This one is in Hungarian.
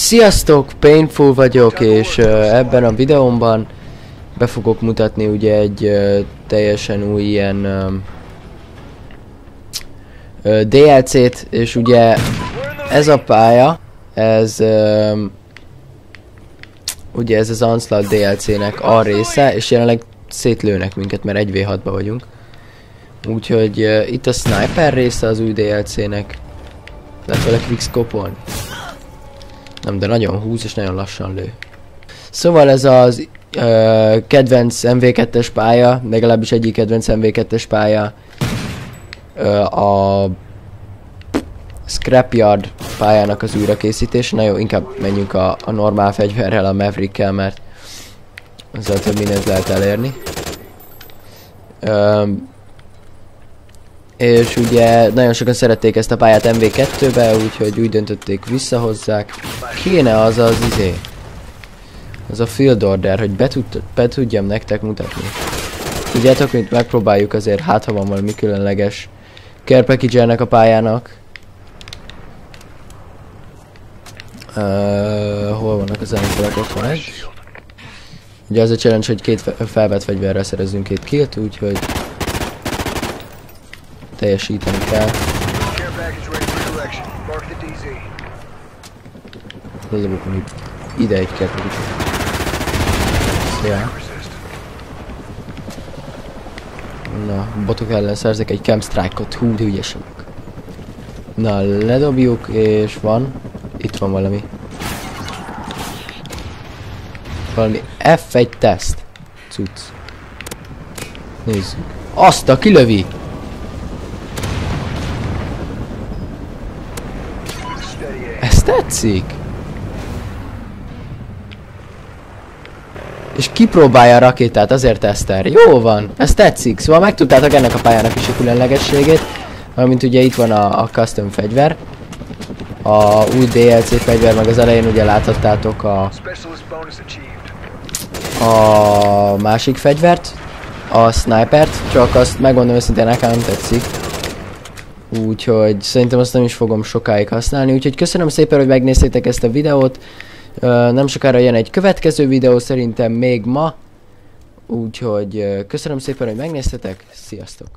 Sziasztok, Painful vagyok, és uh, ebben a videómban be fogok mutatni ugye egy uh, teljesen új ilyen um, uh, DLC-t, és ugye ez a pálya, ez um, ugye ez az Onslaught DLC-nek a része, és jelenleg szétlőnek minket, mert 1v6-ba vagyunk. Úgyhogy uh, itt a sniper része az új DLC-nek. Lehet vele quickscope-olni. Nem, de nagyon húz és nagyon lassan lő. Szóval ez az uh, kedvenc MV2-es pálya, legalábbis egyik kedvenc MV2-es pálya uh, a Scrapyard pályának az újrakészítése. Na jó, inkább menjünk a, a normál fegyverrel, a Maverickkel, mert ezzel több mindent lehet elérni. Um, és ugye nagyon sokan szerették ezt a pályát MV2-be, úgyhogy úgy döntötték visszahozzák. Kéne az az izé. Az a field order, hogy be, tud, be tudjam nektek mutatni. Tudjátok, mint megpróbáljuk azért, hát ha van valami különleges care package a pályának. Uh, hol vannak az ellenfelek? Ott van egy. Ugye az a challenge, hogy két felvett fegyverrel szerezünk két killt, úgyhogy teljesíteni kell. Lezabukunk itt ide egy kettőt. Ja. Na, botok ellen szerzek egy Camp Strike-ot, hú, de ügyes vagyok. Na, ledobjuk, és van. Itt van valami. Valami F1 teszt. Cucc. Nézzük. Azt a kilövi! Ez tetszik? És kipróbálja a rakétát, azért teszter. Jó van, ez tetszik. Szóval megtudtátok ennek a pályának is a különlegességét. Valamint ugye itt van a, a custom fegyver. A új DLC fegyver, meg az elején ugye láthattátok a, a másik fegyvert, a snipert, csak azt megmondom őszintén nekem nem tetszik. Úgyhogy szerintem azt nem is fogom sokáig használni. Úgyhogy köszönöm szépen, hogy megnéztétek ezt a videót. Nem sokára jön egy következő videó, szerintem még ma. Úgyhogy köszönöm szépen, hogy megnéztetek. Sziasztok!